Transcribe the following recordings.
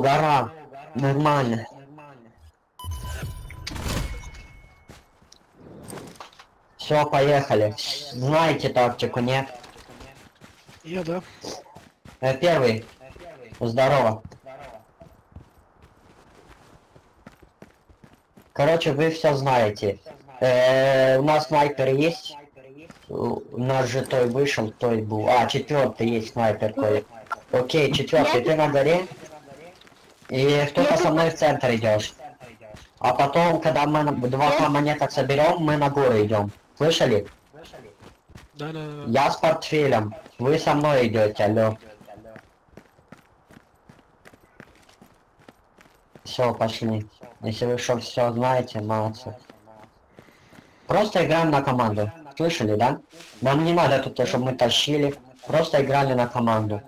Гора. Нормально. Все, поехали. Знаете тактику, нет? Я, да. Э, Первый. Здорово. Короче, вы все знаете. Э, у нас снайпер есть. У у нас же той вышел, той был. А, четвертый есть снайпер той. Окей, четвертый, ты на горе. И кто-то со мной в центр идешь. А потом, когда мы на- два монеток соберем, мы на гору идем. Слышали? Да, да, да. Я с портфелем. Вы со мной идете, алло. Все, пошли. Если вы что все знаете, молодцы. Просто играем на команду. Слышали, да? Нам не надо тут, чтобы мы тащили. Просто играли на команду.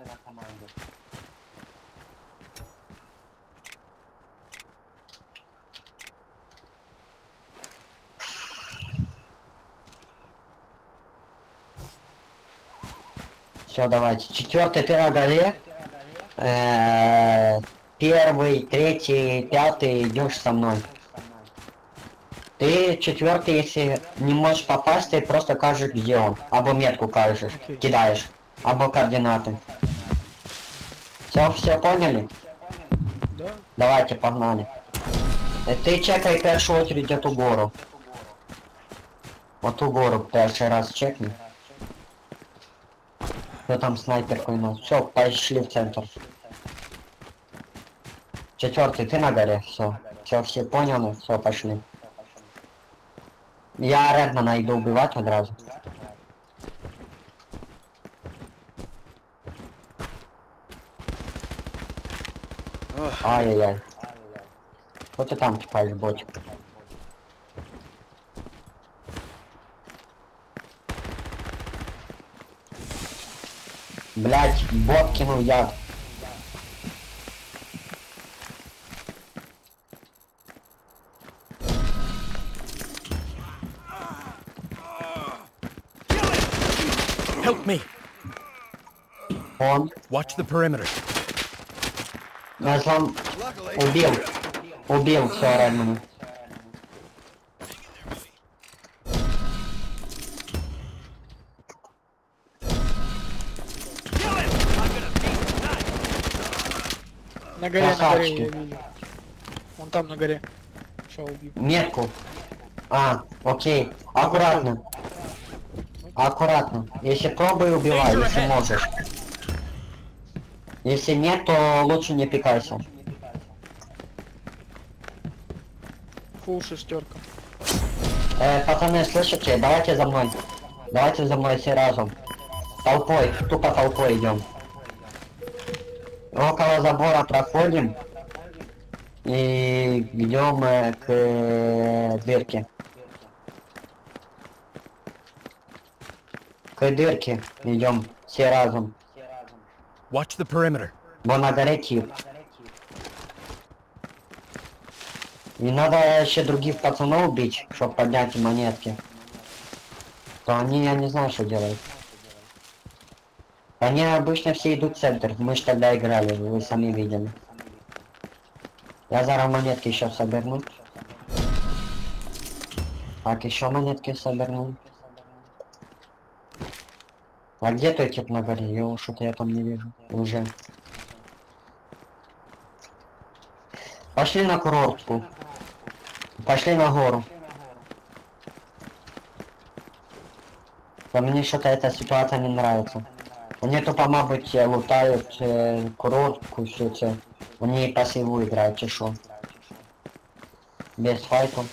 Все, давайте. Четвертый ты на горе. Э, Первый, третий, пятый идешь со мной. Ты четвертый, если не можешь попасть, ты просто кажешь, где он. Або метку кажешь, Окей. кидаешь. Або координаты. Все, все поняли? Да. Давайте, погнали. Э, Ты чекай в першу очередь эту гору. Вот ту гору перший раз чекни. Кто там снайперку у нас? Все, пошли в центр. Четвертый, ты на горе, все. Все, все поняли, все, пошли. Я Редна найду убивать одразу. Ай-яй-яй. Что ты там типаешь, ботик? Блять, бот кинул яд. Help me! Он. Watch the perimeter. Я сам убил. Убил все Редмана. На горе, на горе я видел. Вон там на горе. Сейчас убью. Метку. А, окей. Аккуратно. Аккуратно. Если пробуй, убивай, если можешь. Если нет, то лучше не пикайся. Фул шестерка. Э, пацаны, слышите? Давайте за мной. Давайте за мной все разом. Толпой, тупо толпой идем. Около забора проходим. И идем э, к э, дырке. К дырке идем все разом. Watch the perimeter. Бо на горе тип. И надо еще других пацанов убить, чтобы поднять монетки. То они, я не знаю, что делают. Они обычно все идут в центр. Мы ж тогда играли, вы сами видели. Я зараз монетки еще соберну. Так, еще монетки соберну. А где той тип на горе? Его что-то я там не вижу. Уже. Пошли на курортку. Пошли на гору. Да мне что-то эта ситуация не нравится. Они тупо, мабуть, э, лутают э, курортку, все це. Вони пасиву играют, чи шо. Без файту.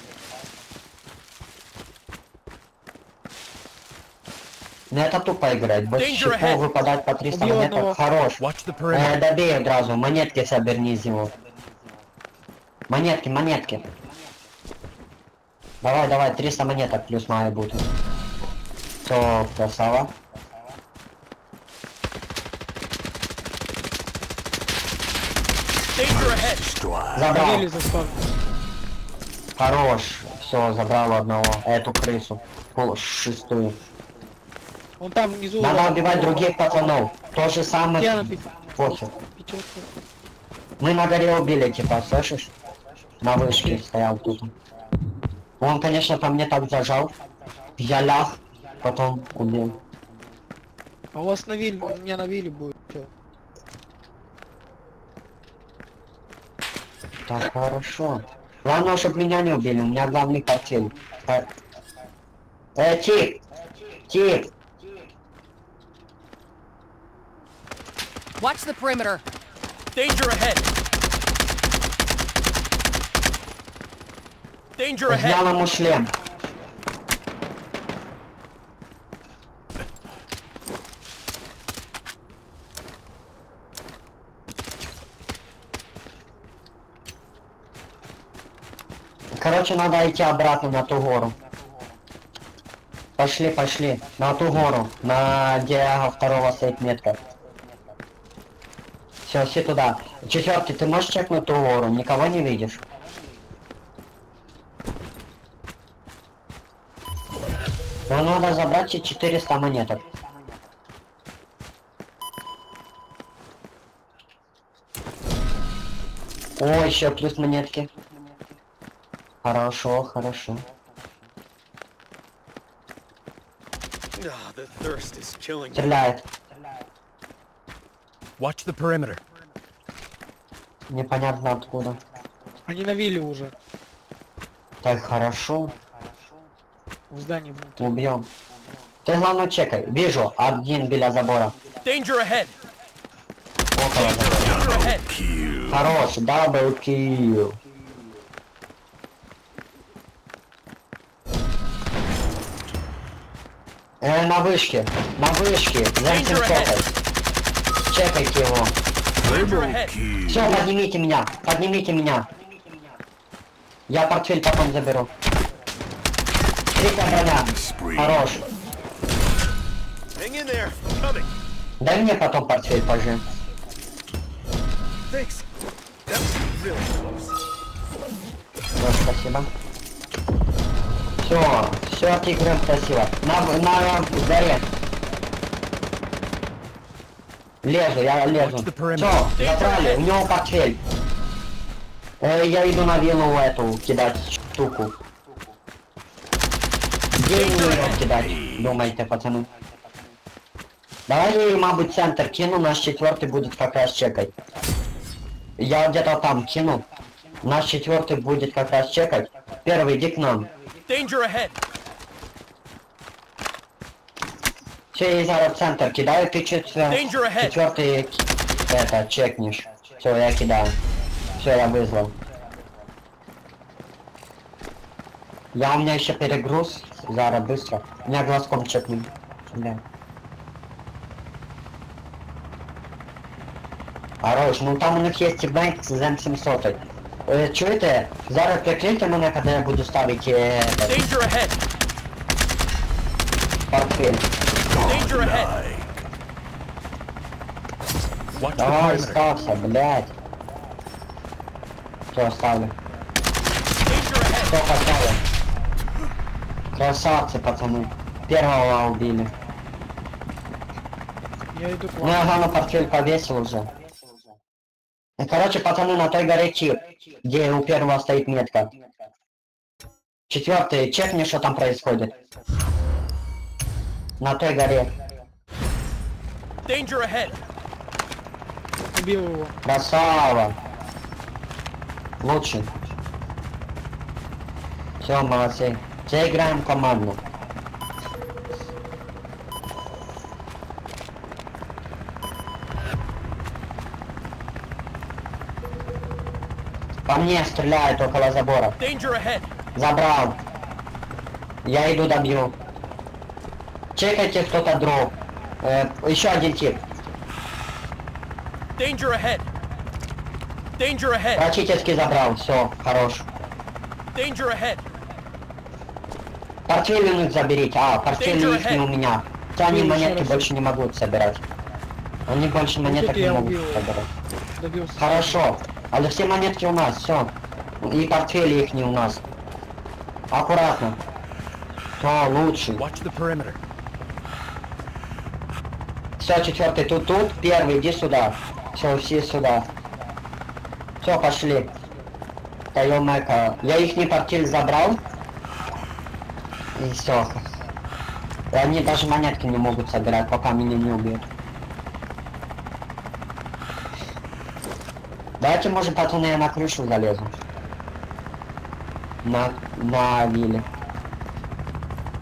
Ну это тупо играть. Больше щитов выпадать по 300 Убил монеток. одного. Хорош. Э, добей одразу, монетки соберни из него. Монетки, монетки. Давай, давай, 300 монеток плюс мая будет. Все, красава. Danger ahead. Забрал. Хорош. Все, забрал одного. Эту крысу. Пол шестую. Вон там внизу. Надо убивать других пацанов. То же самое. Пятерку. Мы на горе убили, типа, слышишь? На вышке стоял тут. Он, конечно, по мне так зажал. Я ляг, потом убил. А у вас на виле, у меня на виле будет. Так, хорошо. Главное, чтобы меня не убили, у меня главный портфель. Э, э, тип! Тип! Watch the perimeter. Danger ahead! Danger ahead! Взял ему шлем. Короче, надо идти обратно на ту гору. Пошли, пошли. На ту гору. На где второго стоит метка. Все, все туда. Четвертый, ты можешь чекнуть ту гору? Никого не видишь? Нам надо забрать и 400 монеток. О, еще плюс монетки. Хорошо, хорошо. Ah. Стреляет. Watch the perimeter. Непонятно откуда. Они на вилле уже. Так, хорошо. В здании будут. Убьем. Ты главное чекай. Вижу, один біля забора. Danger ahead! Около забора. Danger ahead! Хорош, double kill. Э, на вышке, на вышке, за этим Danger ahead. чекай. Чекайте его. Все, поднимите меня, поднимите меня. Я портфель потом заберу. Третья броня. Хорош. Дай мне потом портфель, really close. Да, спасибо. Все, все отыграем красиво. На, на горе. Лезу, я лезу. Perimeter. Все, забрали, у него портфель. Э, я иду на виллу эту кидать штуку. Где ее кидать, думаете, пацаны? Давай я, мабуть, центр кину, наш четвертый будет как раз чекать. Я где-то там кину. Наш четвертый будет как раз чекать. Первый, иди к нам. Danger ahead! Все, я зараз центр кидаю, ты четвертый это чекнешь. Все, я кидаю. Все, я вызвал. Я у меня еще перегруз. Зара, быстро. Меня глазком чекнем. Да. Хорош, ну там у них есть тиммейт с М700. Э, чуєте? Зараз прикрийте мене, коли я буду ставити е, Danger ahead! портфель. Danger ahead! Watch the Давай, perimeter. ставься, блядь. Все, ставлю. Danger ahead! Все, поставлю. Красавцы, пацаны. Первого убили. Я иду к Ну, я главное портфель повесил уже. Короче, пацаны, на той горе тип, где у первого стоит метка. Четвертый, чекни, что там происходит. На той горе. Danger ahead! Убил его. Красава. Лучше. Все, молодцы. Все играем командно. По мне стреляют около забора. Забрал. Я иду добью. Чекайте кто-то дроп. Э, еще один тип. Danger ahead! Danger ahead! Практически забрал. Все, хорош. Danger ahead! Портфель у них заберите. А, портфель не у меня. То они монетки раз. больше не могут собирать. Они больше монеток тут не могут убил собирать. Добился. Хорошо. Але все монетки у нас, все. И портфели их не у нас. Аккуратно. Все, лучше. Все, четвертый тут, тут. Первый, иди сюда. Все, все сюда. Все, пошли. Тайомека. Я их не портфель забрал. И все. И они даже монетки не могут собирать, пока меня не убьют. Давайте, может, пацаны, я на крышу залезу. На, на вилле.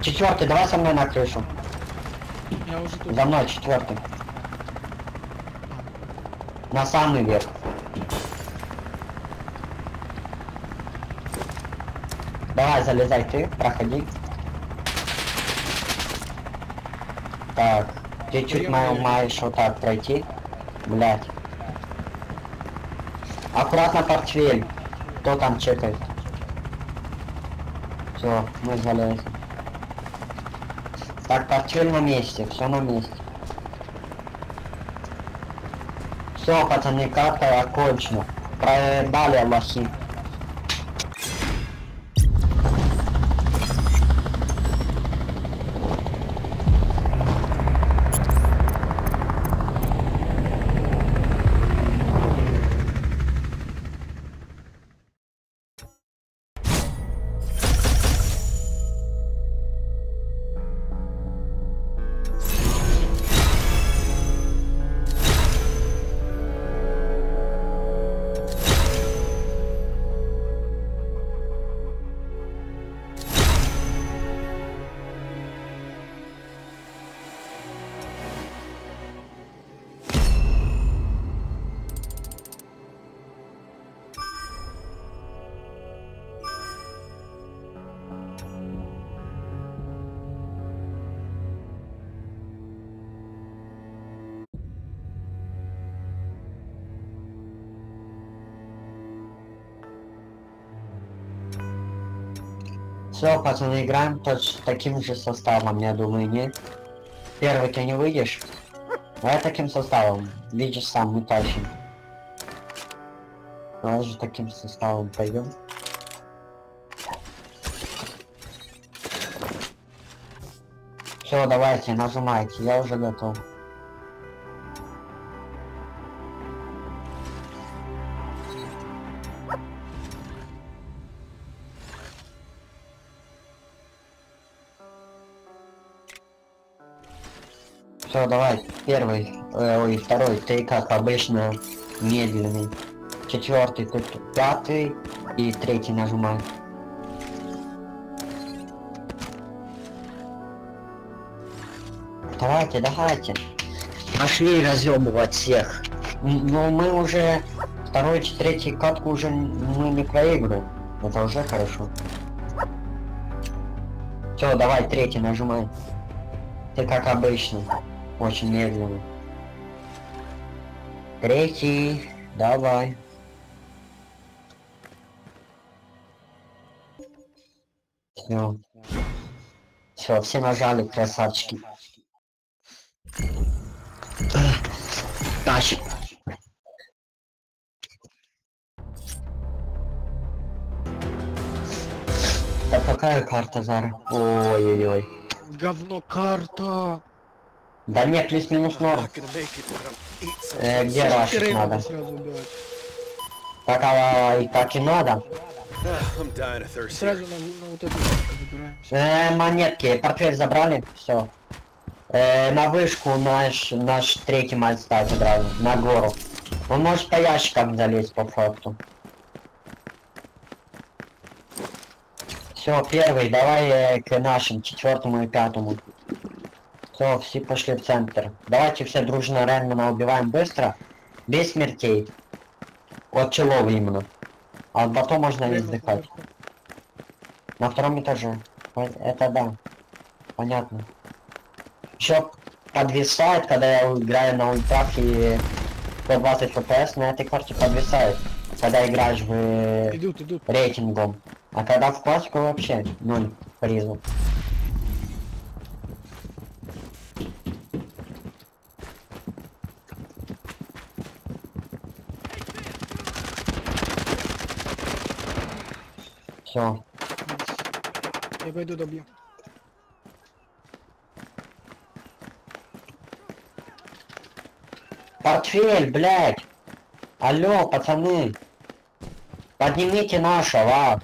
Четвертый, давай со мной на крышу. Я уже тут. За мной четвертый. На самый верх. Давай, залезай ты, проходи. Так, ты чуть маешь вот так пройти. Блять. Аккуратно портфель. Кто там чекает? Все, мы залезем. Так, портфель на месте, все на месте. Все, пацаны, карта окончена. Проебали лохи. Все, пацаны, играем точно таким же составом, я думаю, нет? Первый ты не выйдешь? Давай таким составом. Видишь сам, мы тащим. Давай же таким составом пойдем. Все, давайте, нажимайте, я уже готов. Первый, э, ой, второй, ты как обычно медленный. Четвертый, ты т- пятый и третий нажимай. Давайте, давайте. Пошли разъебывать всех. Но мы уже второй, третий катку уже мы не проигрываем. Это уже хорошо. Все, давай, третий нажимай. Ты как обычно. Очень медленно. Третий. Давай. Все. Все, все нажали, красавчики. Тащи. Да какая карта, Зара? Ой-ой-ой. Говно карта. Да нет, плюс-минус норм. Э, где рашить надо? сразу убивать. Так, а, и как и надо. Сразу на, на вот эту. Э, монетки, портфель забрали, все. Э, на вышку наш, наш третий мать ставит сразу, на гору. Он может по ящикам залезть по факту. Все, первый, давай э, к нашим, четвертому и пятому. Все, все пошли в центр. Давайте все дружно Ренмана убиваем быстро, без смертей. От челов именно. А от потом можно и Рейна вздыхать. сверху. На втором этаже. Это да. Понятно. Еще подвисает, когда я играю на ультрах и 120 FPS на этой карте подвисает. Когда играешь в э, Идут, идут. рейтингом. А когда в классику вообще ноль призм. Все. Я пойду добью. Портфель, блядь! Алло, пацаны! Поднимите нашего.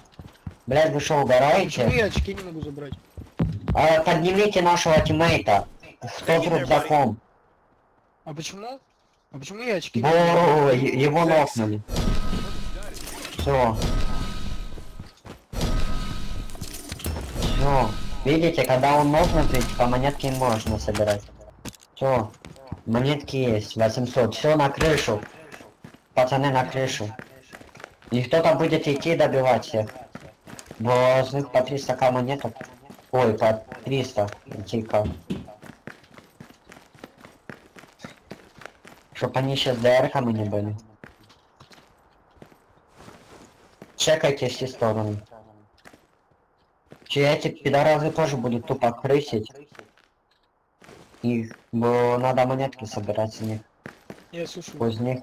Блядь, вы что, угораете? я очки не могу забрать? А, поднимите нашего тиммейта. Кто с рюкзаком? А почему? А почему я очки е- его нокнули. Все. Все. Видите, когда он нокнутый, типа монетки можно собирать. Все. Монетки есть. 800. Все на крышу. Пацаны на крышу. И кто-то будет идти добивать всех. Них по 300 к монеток. Ой, по 300. Тихо. Чтоб они сейчас ДРками не были. Чекайте все стороны. Че эти пидоразы тоже будут тупо крысить. Их, бо надо монетки собирать с них. Я слушаю. Поз них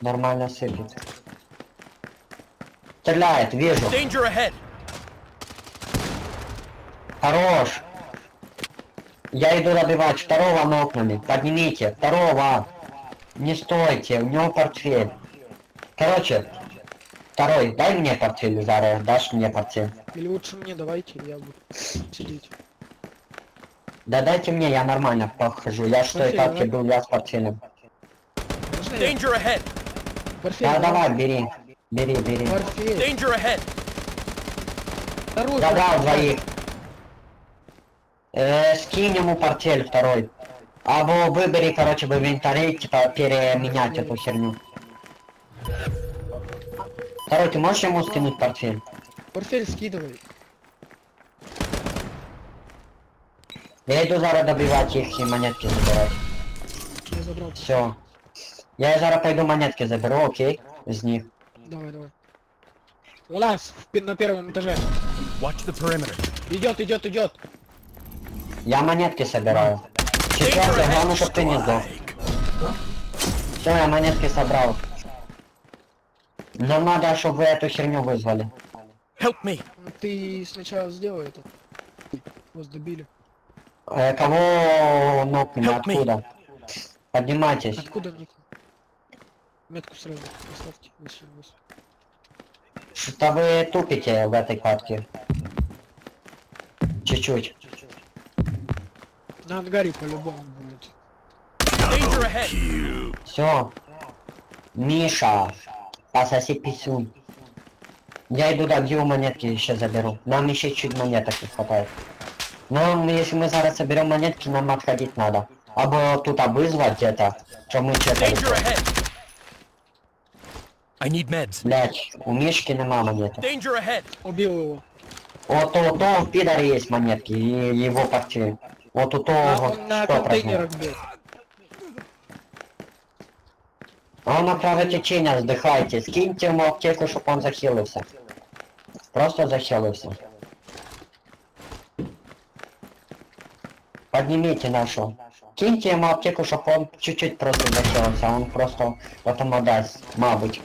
нормально сыпет. Стреляет, вижу. Danger ahead! Хорош. Я иду добивать. Второго нокнули. Поднимите. Второго. Не стойте. У него портфель. Короче. Второй. Дай мне портфель, Зара. Дашь мне портфель. Или лучше мне давайте, я буду сидеть. Да дайте мне, я нормально похожу. Я что так давай. был, я с портфелем. Danger ahead! Портфель, Да, давай, бери. Бери, бери. Портфель. Danger ahead! Второй двоих. Э, скинь ему портфель второй. Або выбери, короче, в инвентаре, типа, переменять эту херню. Второй, ты можешь ему скинуть портфель? Портфель скидывай. Я иду зараз добивать их и монетки забирать. Я забрал. Все. Я зараз пойду монетки заберу, окей? Из них. Давай, давай. У нас в пе- на первом этаже. Watch the perimeter. Идет, идет, идет. Я монетки собираю. Четвертый, главное, чтобы ты не сдох. Все, я монетки собрал. Нам надо, чтобы вы эту херню вызвали. Help me! Ну, Ты сначала сделай это. Вас добили. Э, кого нокнули? Help me. Откуда? Поднимайтесь. Откуда ник? Метку сразу поставьте. Что вы тупите в этой катке? Чуть-чуть. На ангаре по-любому будет. Danger ahead! Все. Миша, пососи писюн. Я иду добью монетки еще заберу. Нам еще чуть монеток не хватает. Нам, если мы зараз соберем монетки, нам отходить надо. Або тут вызвать где-то, что мы что-то... Danger ahead! I need meds. Блять, у Мишки нема монеток. Danger ahead! Убил его. Вот у того в пидоре есть монетки, и его портфель. Вот у того он на 100%. контейнерах был. Он на кровотечение вздыхайте. Скиньте ему аптеку, чтобы он захилился. Просто захилился. Поднимите нашу. Киньте ему аптеку, чтобы он чуть-чуть просто захилился. Он просто потом отдаст. Мабуть.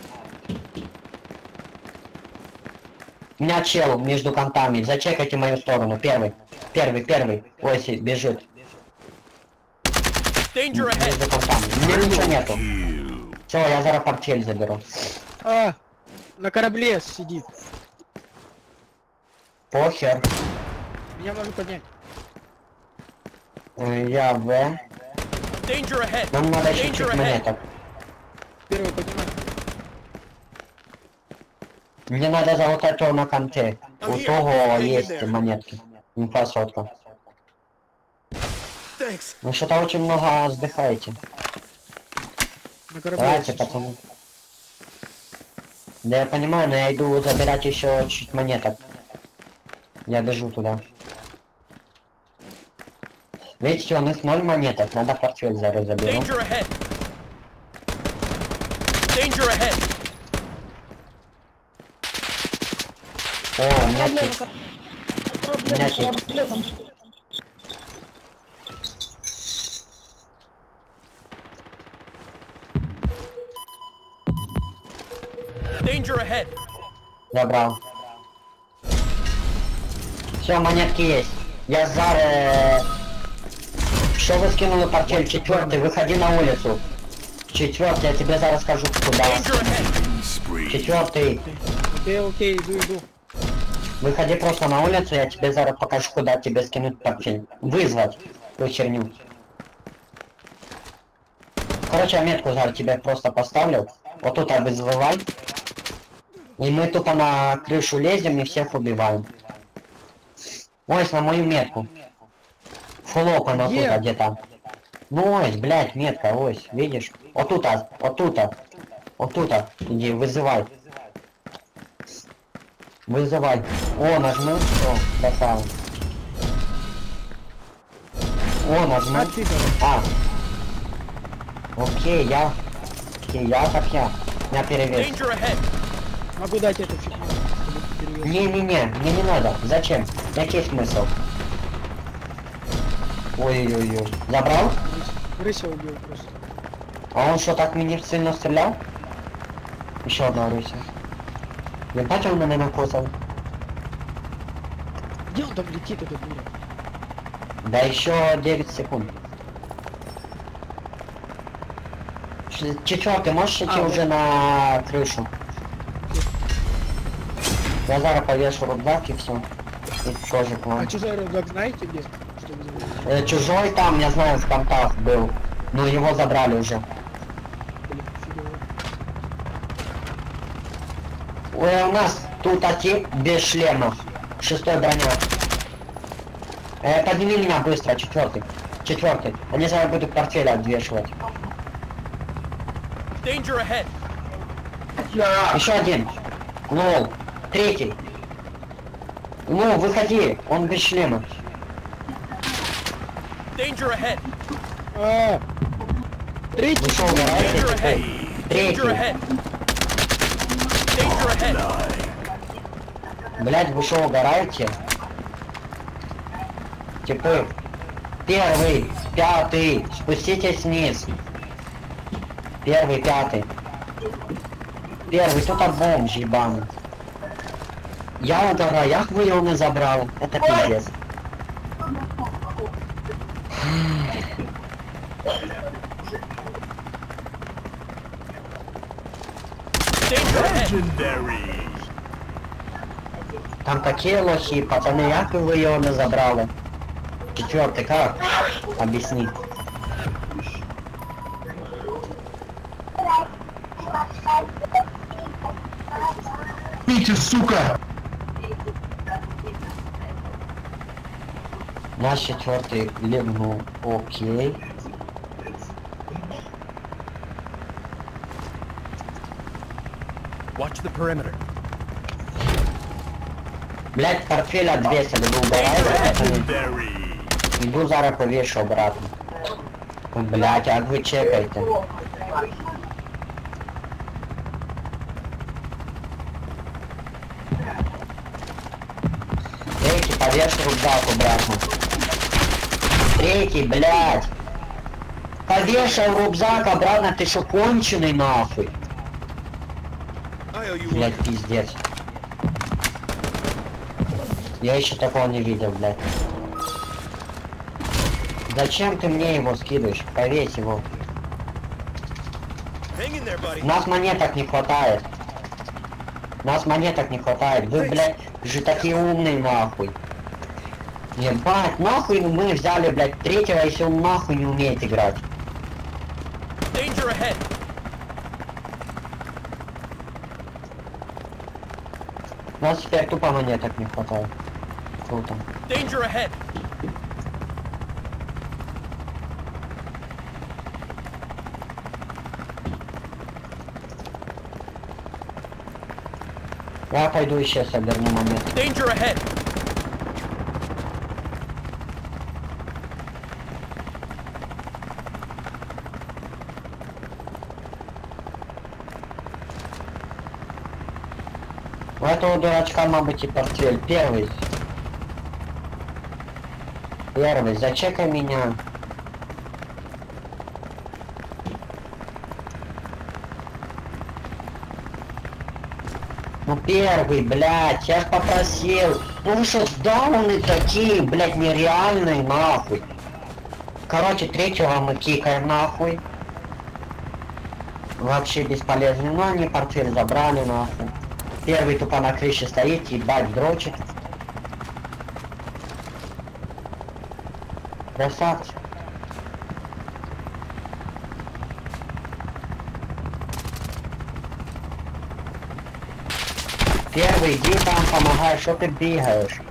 У меня чел между контами. Зачекайте мою сторону. Первый. Первый, первый. Ой, бежит. Между контами. У меня ничего нету. Все, я зараз портфель заберу. А, на корабле сидит. Похер. Меня можно поднять. Э, Я В. Danger ahead! Нам надо еще Danger чуть монеток. Первый поднимай. Мне надо за вот этого на конте. У того есть монетки. Инфа сотка. Thanks! Вы что-то очень много вздыхаете. На корабле. Давайте, пацаны. Да я понимаю, но я иду забирать еще чуть монеток. Я бежу туда. Видите, у них ноль монеток, надо портфель зараз заберу. Danger ahead! Danger ahead! О, монетки. Монетки. Danger ahead! Забрал. Все, монетки есть. Я зараз... Что вы скинули портфель? Четвертый, выходи на улицу. Четвертый, я тебе зараз скажу куда. Четвертый. Окей, окей, иду, иду. Выходи просто на улицу, я тебе зараз покажу, куда тебе скинуть портфель. Вызвать ту херню. Короче, я метку зараз тебе просто поставлю. Вот тут вызывай. И мы тупо на крышу лезем и всех убиваем. Ой, на мою метку. Фулоп она Где? тут где-то. Ну, ось, блядь, метка, ось, видишь? Вот тут, вот тут, вот тут, иди, вызывай. Вызывай. О, нажми. О, красава. О, нажми. А. А. Окей, я. Окей, я как я. Я перевес. Могу дать эту ты. Не-не-не, мне не надо. Зачем? Какой смысл? Ой-ой-ой. Забрал? Рыся убил просто. А он что, так мне сильно стрелял? Еще одна рыся. Ебать он меня накосал. Где он там летит, этот дура? Да еще 9 секунд. Ш- Четвертый, можешь идти А, уже на крышу? Я зараз повешу рюкзак и все. И тоже к А вам. чужой рюкзак знаете где? Э, чужой там, я знаю, в контакт был. Но его забрали уже. Ой, у нас тут тип без шлемов. Шестой броня. Э, подними меня быстро, четвертый. Четвертый. Они зараз будут портфель отвешивать. Danger ahead. Еще один. Лол. Третий. Ну, выходи, он без шлема. Danger ahead. А, Третий. Вышел, угорайте, Danger ahead. Danger Третий. ahead. Danger ahead. Блять, вы шо, угораете? Типы. Первый, пятый, спуститесь вниз. Первый, пятый. Первый, тут бомж ебаный. Я ви його не забрали? Это пиздец. Там такие лохи, пацаны, як його не забрали? Четвертый, как? Объясни. Пите, сука! Наш четвертый ливнул. Окей. Watch the perimeter. Блять, портфель отвесили, вы угораете, пацаны? Иду зараз повешу обратно. Блять, а вы чекайте. Третий, повешу рюкзак обратно. Третий, блять. Повешал рюкзак обратно, ты шо конченый нахуй? One. пиздец. Я еще такого не видел, блядь. Зачем ты мне его скидываешь? Повесь его. There, нас монеток не хватает. Нас монеток не хватает. Вы, блядь, же такие умные нахуй. Ебать, нахуй мы взяли, блядь, третьего, если он нахуй не умеет играть. Danger ahead. У нас теперь тупо монеток не хватает. Круто. Danger ahead. Я пойду еще соберну монет. Danger ahead. У этого дурачка, мабуть, и портфель. Первый. Первый, зачекай меня. Ну первый, блядь, я попросил. Ну вы что, дауны такие, блядь, нереальные, нахуй. Короче, третьего мы кикаем, нахуй. вообще бесполезный, но они портфель забрали нахуй. Первый тупо на крыше стоит, ебать, дрочит. Красавчик. Первый, иди там помогай, что ты бегаешь?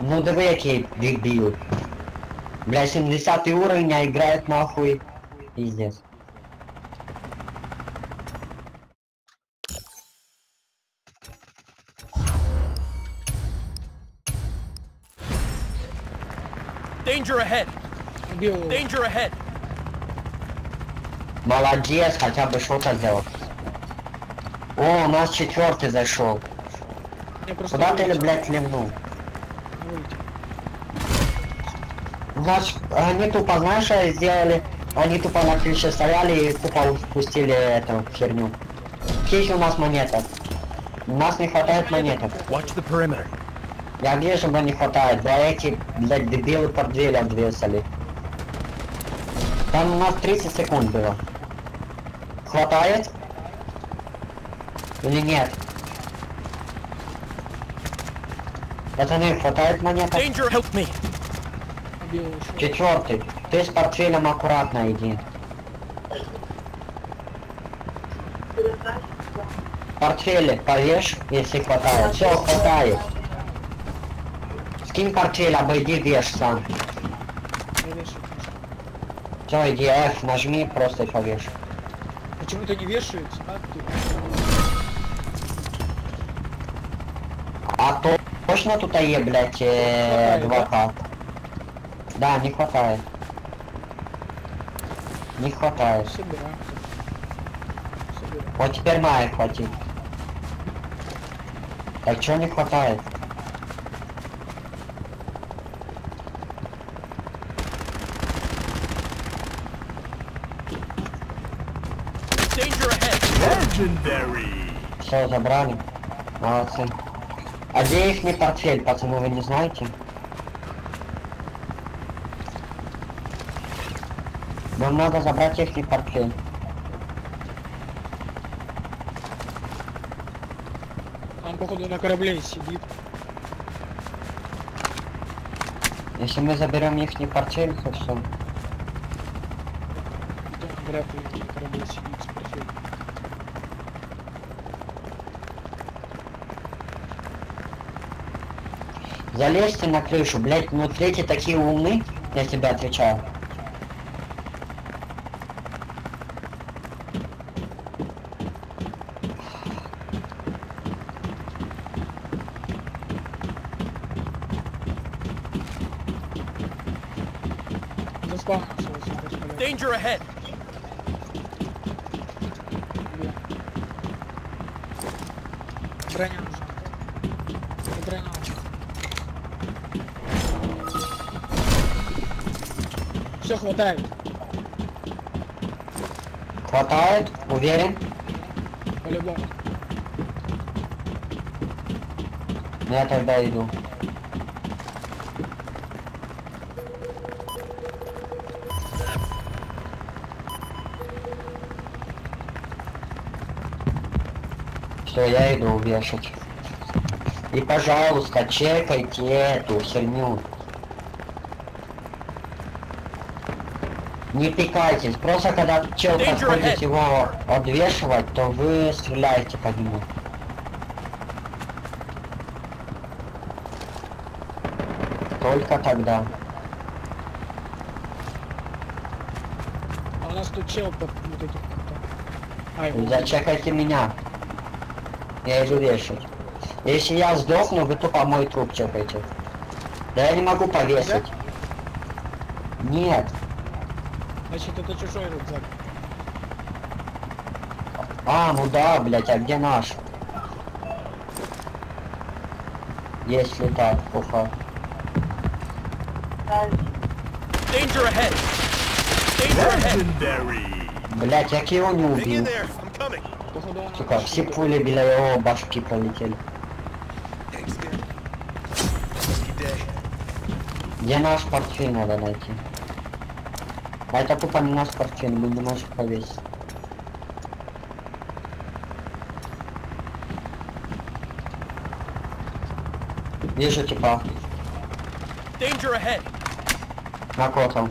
Ну диви, який б'ють. Бля, 70 уровень, а играет нахуй. Пиздец. Убил его. Danger ahead! Молодец, хотя бы что-то сделал. О, у нас четвертый зашел. Куда ты, блядь, ливнул? У нас, они тупо, знаешь, сделали? Они тупо на крыше стояли и тупо спустили эту херню. Есть у нас монета. У нас не хватает монеток. Watch the perimeter. Я вижу, но не хватает. Да эти, блядь, дебилы под дверь обвесали. Там у нас 30 секунд было. Хватает? Или нет? Пацаны, хватает? Danger, help me! Еще. Четвертый. Ты с портфелем аккуратно иди. Портфели повешь, если хватает. Все, хватает. Скинь портфель, обойди веш сам. Все, иди F, нажми, просто и повешь. Почему-то не вешается, а ты? А то точно тут є, блядь, э, Хватает, 2К? Да, не хватает. Не хватает. Собираем. Собираем. Вот теперь має хватить. Так чего не хватает? Danger ahead! Legendary! Все, забрали. Молодцы. А где их портфель, пацаны, вы не знаете? Нам надо забрать их портфель. Он походу на корабле сидит. Если мы заберем их портфель, то все. Там вряд ли на корабле сидит с портфелем. Залезьте на крышу, блять, ну третьи такие умны, я тебе отвечаю. Хватает. Хватает? Уверен? По-любому. Ну, Я тогда иду. Все, я иду вешать. И, пожалуйста, чекайте эту херню. Не пикайтесь, просто когда чел подходит его отвешивать, то вы стреляете по нему. Только тогда. А у нас тут чел под вот там. Ай, вот Зачекайте меня. Я иду вешать. Если я сдохну, вы тупо мой труп чекайте. Да я не могу повесить. Нет. Значит, это чужой рюкзак. А, ну да, блять, а где наш? Если так, пуха. Danger ahead! Danger ahead! Legendary! Блять, як його не убил. Сука, все пули біля його башки day. Где наш портфель надо найти? А это тупо на наш парчен, мы не можем повесить. Вижу типа. Danger ahead. На кого там?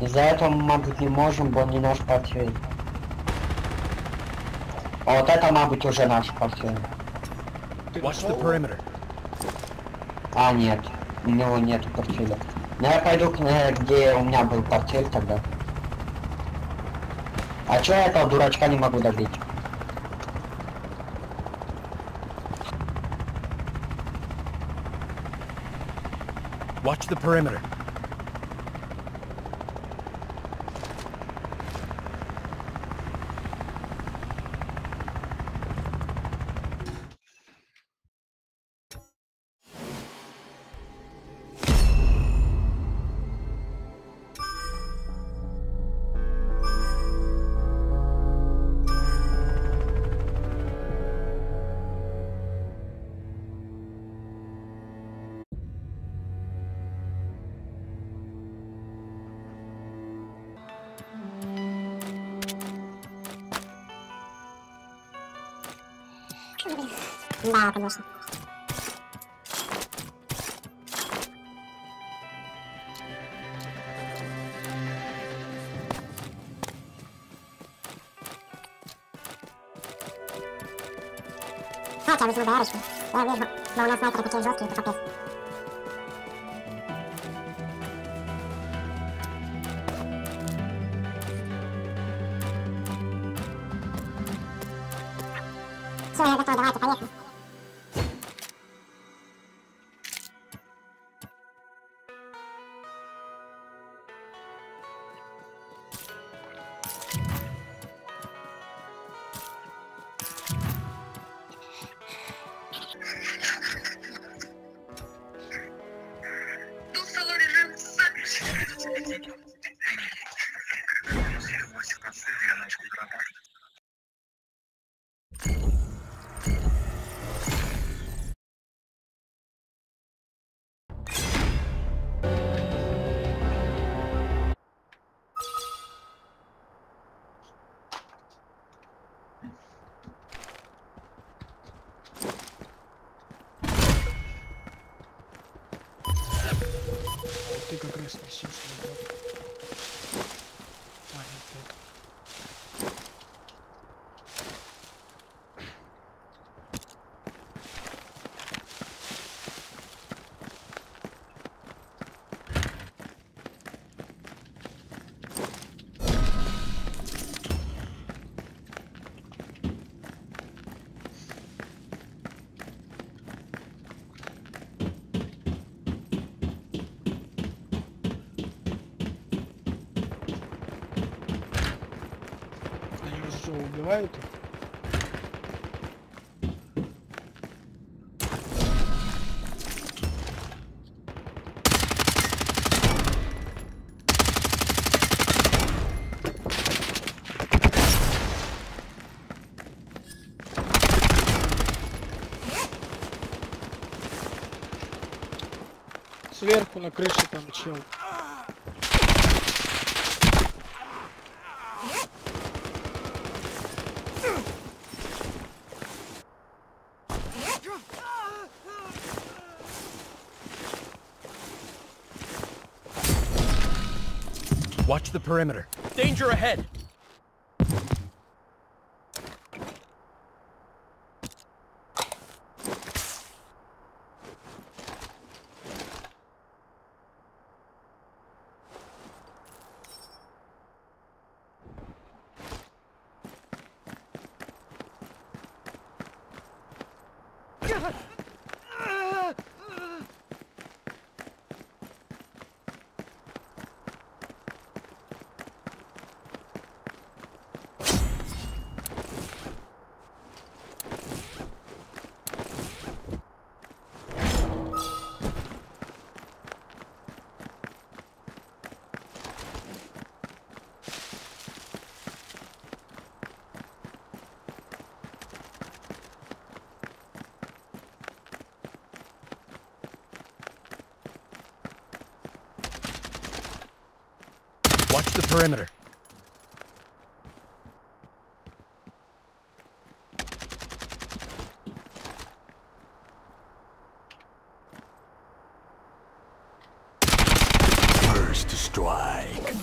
Из-за этого мы, мабуть, не можем, бо не наш портфель. А вот это, мабуть, уже наш портфель. Watch the perimeter. А, нет. У него нету портфеля. Ну я пойду, к, э, где у меня был портфель тогда. А чё я этого дурачка не могу добить? Watch the perimeter. А, я возьму ДРочку. Я вижу. Но у нас снайперы такие жесткие, это капец. Все, я готов, давайте, поехали. Убивают? их? Сверху на крыше там чел. Watch the perimeter. Danger ahead. Watch the perimeter. strike.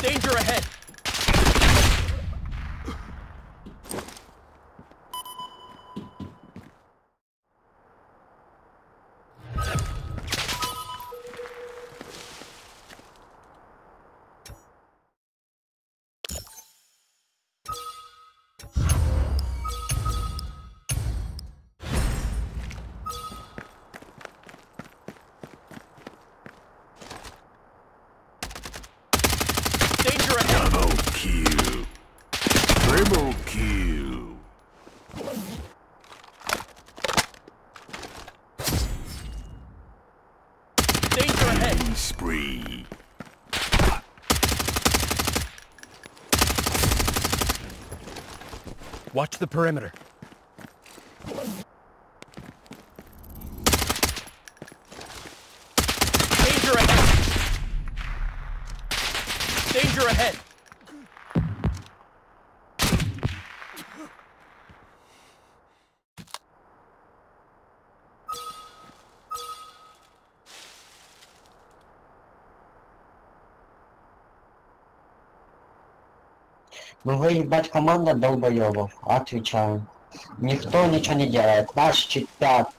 Danger ahead! Danger ahead! Double kill. Triple kill. Danger ahead! Spree. Watch the perimeter. Danger ahead! Danger ahead! Ну вы, ебать, команда долбоебов. Отвечаю. Никто ничего не делает. Наш чет-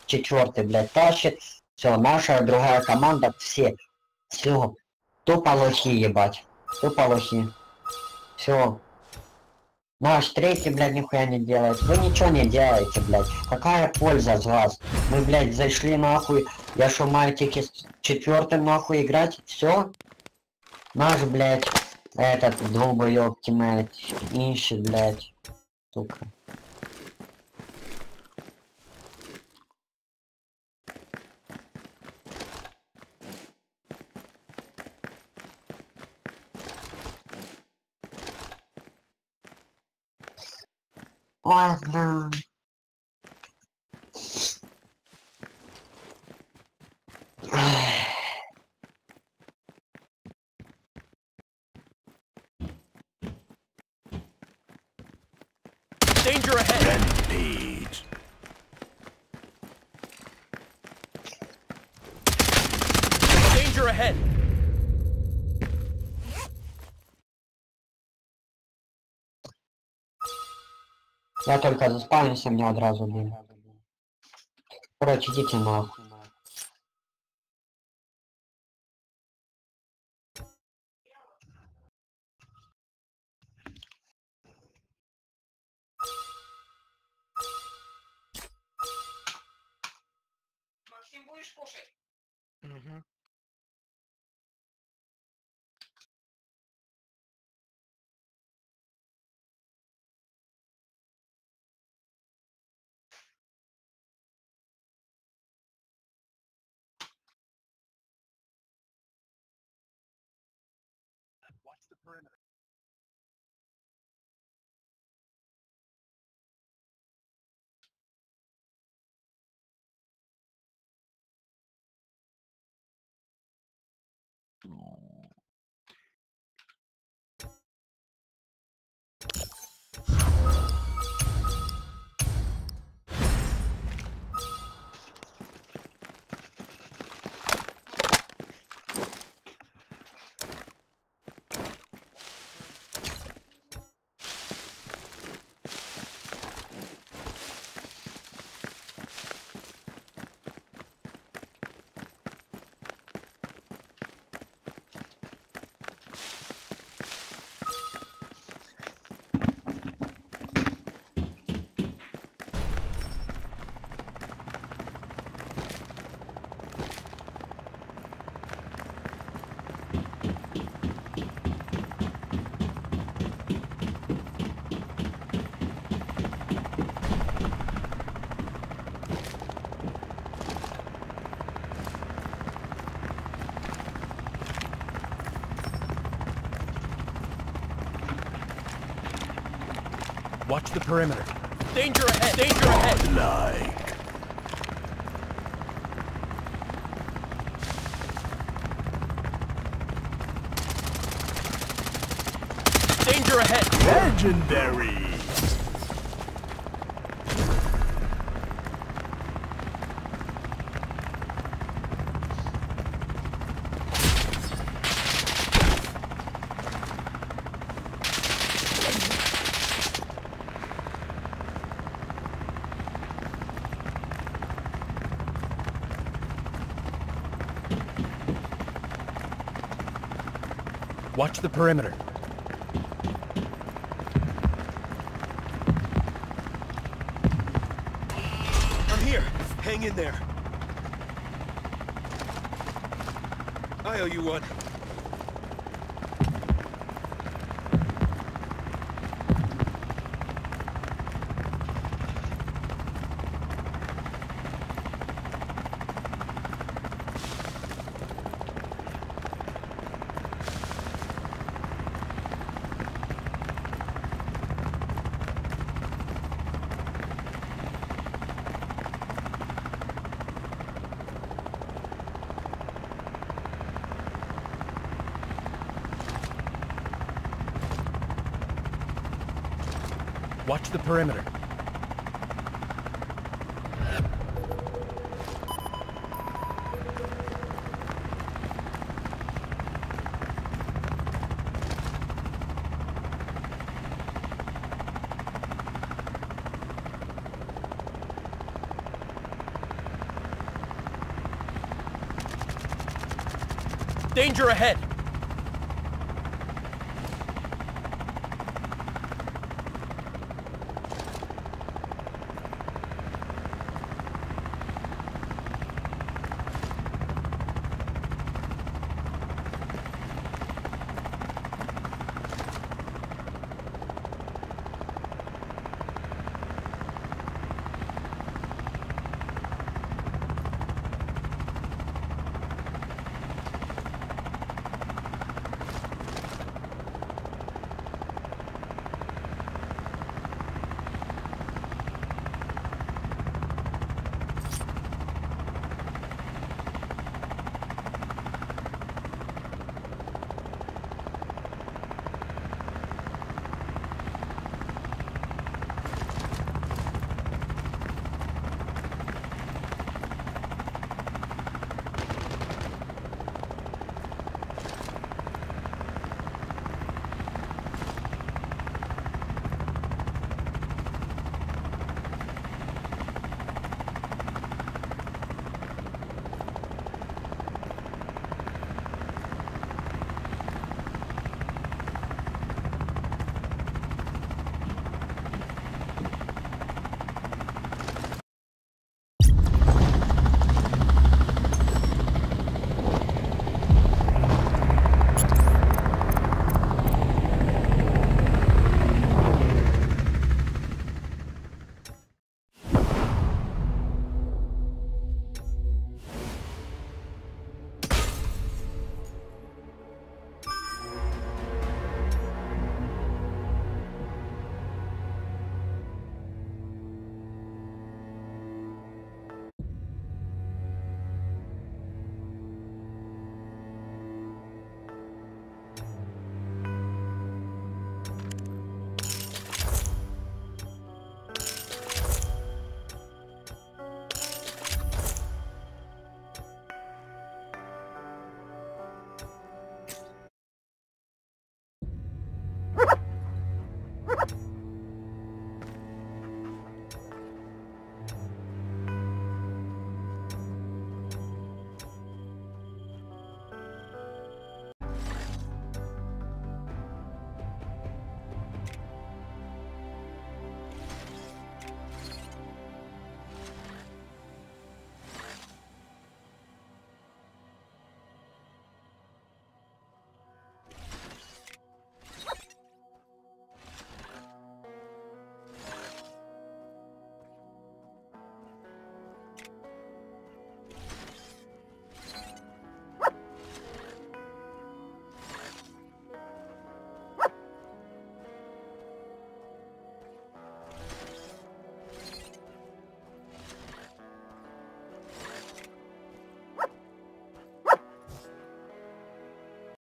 четвертый, блядь, тащит. Все, наша другая команда, все. Все. Тупо лохи, ебать. Тупо лохи. Все. Наш третий, блядь, нихуя не делает. Вы ничего не делаете, блядь. Какая польза с вас? Мы, блядь, зашли нахуй. Я что, мальчики с четвертым нахуй играть? Все? Наш, блядь, этот долбоёб тиммейт ищет, блядь. Сука. Ой. Danger ahead! Rampage. Danger ahead! Я только заспавнился, меня одразу убили. Короче, идите нахуй. Watch the perimeter. Danger ahead! Danger ahead! Like. Danger ahead! Legendary! Watch the perimeter. I'm here. Hang in there. I owe you one. Watch the perimeter. Danger ahead!